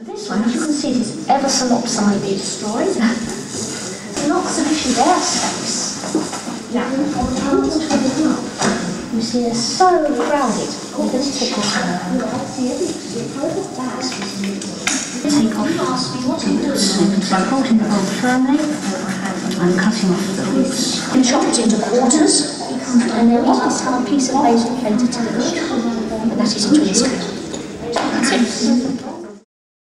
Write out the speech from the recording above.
This one, as you can see, it is ever so lopsidedly Destroyed. Not sufficient air space. You see, they're so crowded. I'm going take off the snippets by holding the bowl firmly and cutting off the roots. And chop it into quarters and then we just have a piece of basal plated to the and that is a twin scale. That's it.